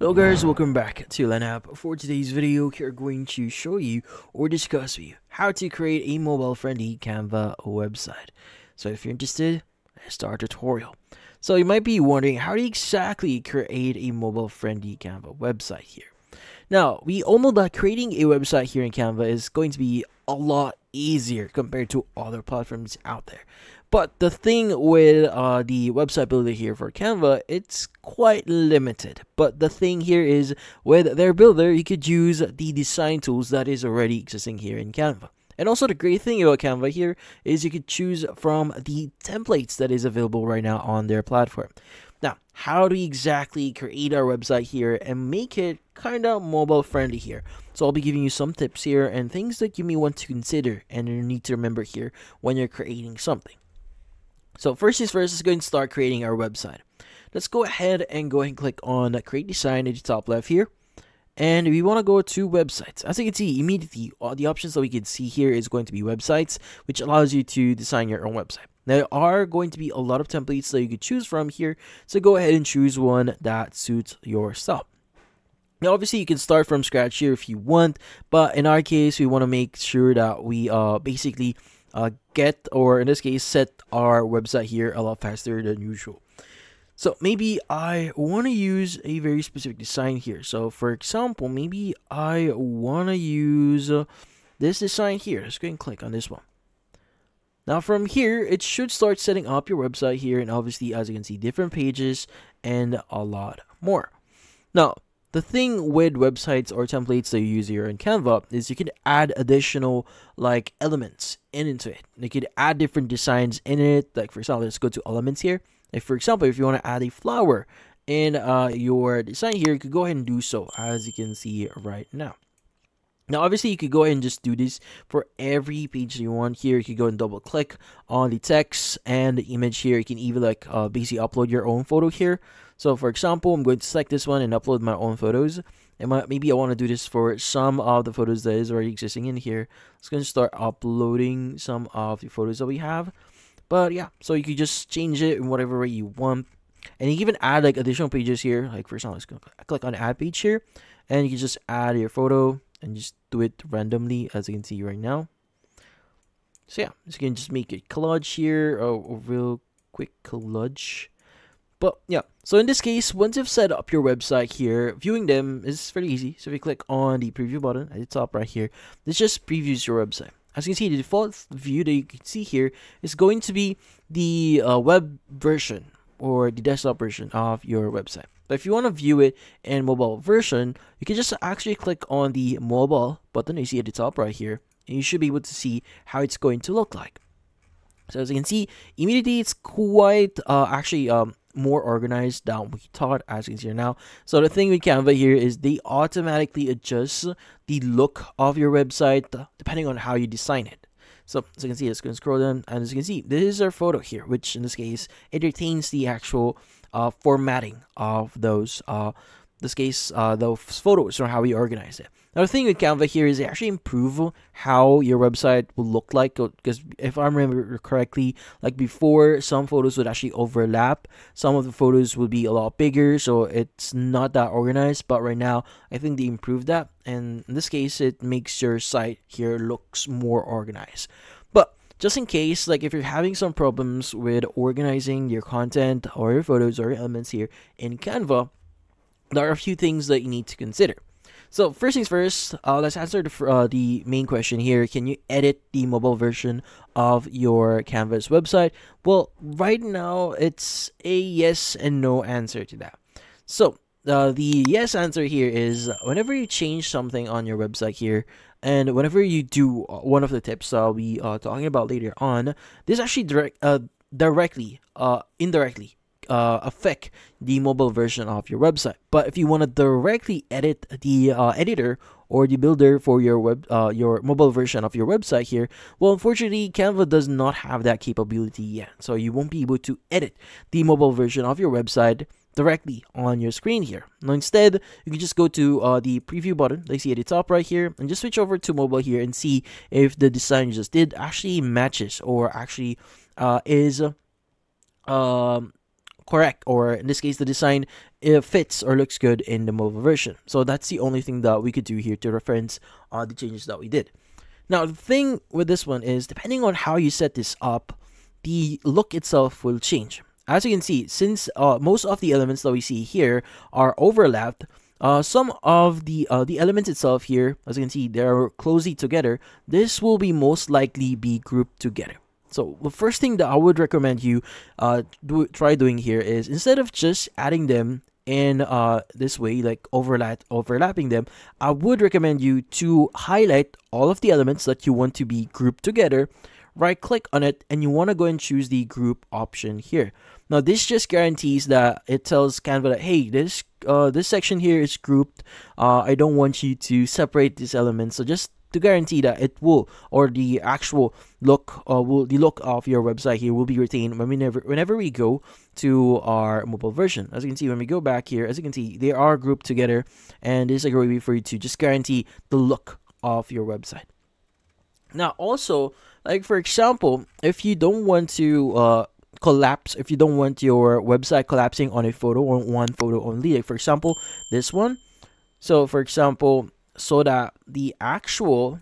Hello guys, welcome back to Yalan App. For today's video, we're going to show you or discuss with you how to create a mobile-friendly Canva website. So if you're interested, let's start tutorial. So you might be wondering how to exactly create a mobile-friendly Canva website here. Now, we all know that creating a website here in Canva is going to be a lot easier compared to other platforms out there. But the thing with uh, the website builder here for Canva, it's quite limited. But the thing here is with their builder, you could use the design tools that is already existing here in Canva. And also the great thing about Canva here is you could choose from the templates that is available right now on their platform. Now, how do we exactly create our website here and make it kind of mobile friendly here? So I'll be giving you some tips here and things that you may want to consider and you need to remember here when you're creating something. So first is first, let's go and start creating our website. Let's go ahead and go ahead and click on create design at the top left here. And we want to go to websites. As you can see, immediately, all the options that we can see here is going to be websites, which allows you to design your own website. There are going to be a lot of templates that you could choose from here, so go ahead and choose one that suits your. Now, obviously, you can start from scratch here if you want, but in our case, we want to make sure that we uh, basically uh, get, or in this case, set our website here a lot faster than usual. So maybe I want to use a very specific design here. So for example, maybe I want to use uh, this design here. Let's go and click on this one. Now from here, it should start setting up your website here and obviously as you can see different pages and a lot more. Now, the thing with websites or templates that you use here in Canva is you can add additional like elements in into it. You could add different designs in it. Like for example, let's go to elements here. Like for example, if you want to add a flower in uh, your design here, you could go ahead and do so as you can see right now. Now, obviously, you could go ahead and just do this for every page you want. Here, you could go and double click on the text and the image here. You can even like uh, basically upload your own photo here. So, for example, I'm going to select this one and upload my own photos. And my, maybe I want to do this for some of the photos that is already existing in here. It's going to start uploading some of the photos that we have. But yeah, so you could just change it in whatever way you want. And you can even add like additional pages here. Like for example, let's click on add page here. And you can just add your photo and just do it randomly as you can see right now. So yeah, you can just make a collage here, a, a real quick collage. But yeah, so in this case, once you've set up your website here, viewing them is very easy. So if you click on the preview button at the top right here, this just previews your website. As you can see, the default view that you can see here is going to be the uh, web version or the desktop version of your website. But if you want to view it in mobile version, you can just actually click on the mobile button you see at the top right here, and you should be able to see how it's going to look like. So as you can see, immediately it's quite uh, actually um, more organized than we thought as you can see now. So the thing with Canva here is they automatically adjust the look of your website depending on how you design it. So as you can see, let's go and scroll down, and as you can see, this is our photo here, which in this case, it retains the actual uh, formatting of those, uh, this case, uh, those photos or how we organize it. Now, the thing with Canva here is they actually improve how your website will look like. Because if I remember correctly, like before, some photos would actually overlap. Some of the photos would be a lot bigger, so it's not that organized. But right now, I think they improved that. And in this case, it makes your site here looks more organized. But just in case, like if you're having some problems with organizing your content or your photos or your elements here in Canva, there are a few things that you need to consider. So first things first, uh, let's answer the, uh, the main question here. Can you edit the mobile version of your Canva's website? Well, right now it's a yes and no answer to that. So uh, the yes answer here is whenever you change something on your website here, and whenever you do uh, one of the tips I'll be uh, talking about later on, this actually direct uh, directly, indirectly uh, affect the mobile version of your website. But if you want to directly edit the uh, editor or the builder for your web uh, your mobile version of your website here, well, unfortunately, Canva does not have that capability yet. So you won't be able to edit the mobile version of your website directly on your screen here. Now instead, you can just go to uh, the preview button that you see at the top right here and just switch over to mobile here and see if the design you just did actually matches or actually uh, is um, correct or in this case the design it fits or looks good in the mobile version. So that's the only thing that we could do here to reference uh, the changes that we did. Now, the thing with this one is depending on how you set this up, the look itself will change. As you can see, since uh, most of the elements that we see here are overlapped, uh, some of the uh, the elements itself here, as you can see, they're closely together. This will be most likely be grouped together. So the first thing that I would recommend you uh, do, try doing here is instead of just adding them in uh, this way, like overlap overlapping them, I would recommend you to highlight all of the elements that you want to be grouped together right click on it and you want to go and choose the group option here. Now this just guarantees that it tells canva that hey this uh, this section here is grouped. Uh, i don't want you to separate these elements. So just to guarantee that it will or the actual look uh, will the look of your website here will be retained when whenever whenever we go to our mobile version as you can see when we go back here as you can see they are grouped together and this is a great way for you to just guarantee the look of your website now also like for example, if you don't want to uh, collapse, if you don't want your website collapsing on a photo or one photo only, like for example, this one. So for example, so that the actual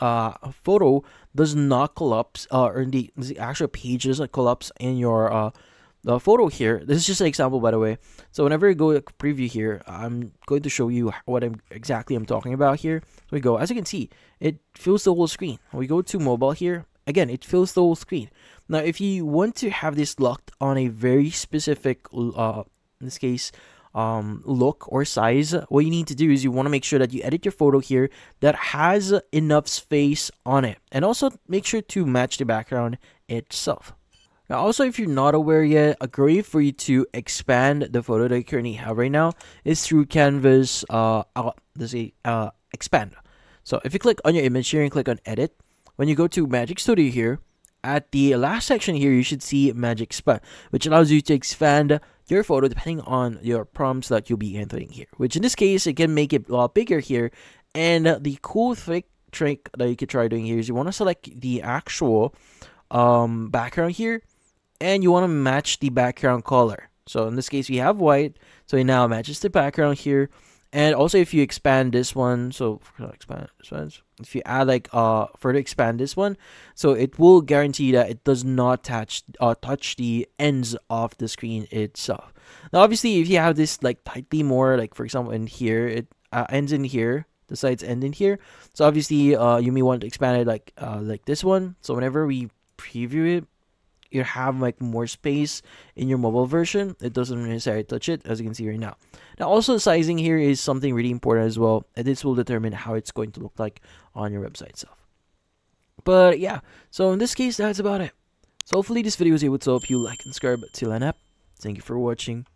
uh, photo does not collapse, uh, or the, the actual pages collapse in your uh, the photo here. This is just an example, by the way. So whenever you go to preview here, I'm going to show you what I'm exactly I'm talking about here. So we go, as you can see, it fills the whole screen. We go to mobile here. Again, it fills the whole screen. Now, if you want to have this locked on a very specific, uh, in this case, um, look or size, what you need to do is you want to make sure that you edit your photo here that has enough space on it. And also make sure to match the background itself. Now, also, if you're not aware yet, a great way for you to expand the photo that you currently have right now is through Canva's uh, let's say, uh, expand. So if you click on your image here and click on edit, when you go to Magic Studio here, at the last section here, you should see Magic Expand, which allows you to expand your photo depending on your prompts that you'll be entering here. Which in this case, it can make it a lot bigger here. And the cool trick trick that you could try doing here is you want to select the actual um, background here and you want to match the background color. So in this case, we have white, so it now matches the background here. And also, if you expand this one, so expand, expand, if you add like uh further expand this one, so it will guarantee that it does not touch uh touch the ends of the screen itself. Now, obviously, if you have this like tightly more, like for example in here, it uh, ends in here. The sides end in here. So obviously, uh, you may want to expand it like uh like this one. So whenever we preview it, you have like more space in your mobile version it doesn't necessarily touch it as you can see right now. Now also sizing here is something really important as well and this will determine how it's going to look like on your website itself. But yeah so in this case that's about it. So hopefully this video was able to help you like and subscribe. To Yalan App thank you for watching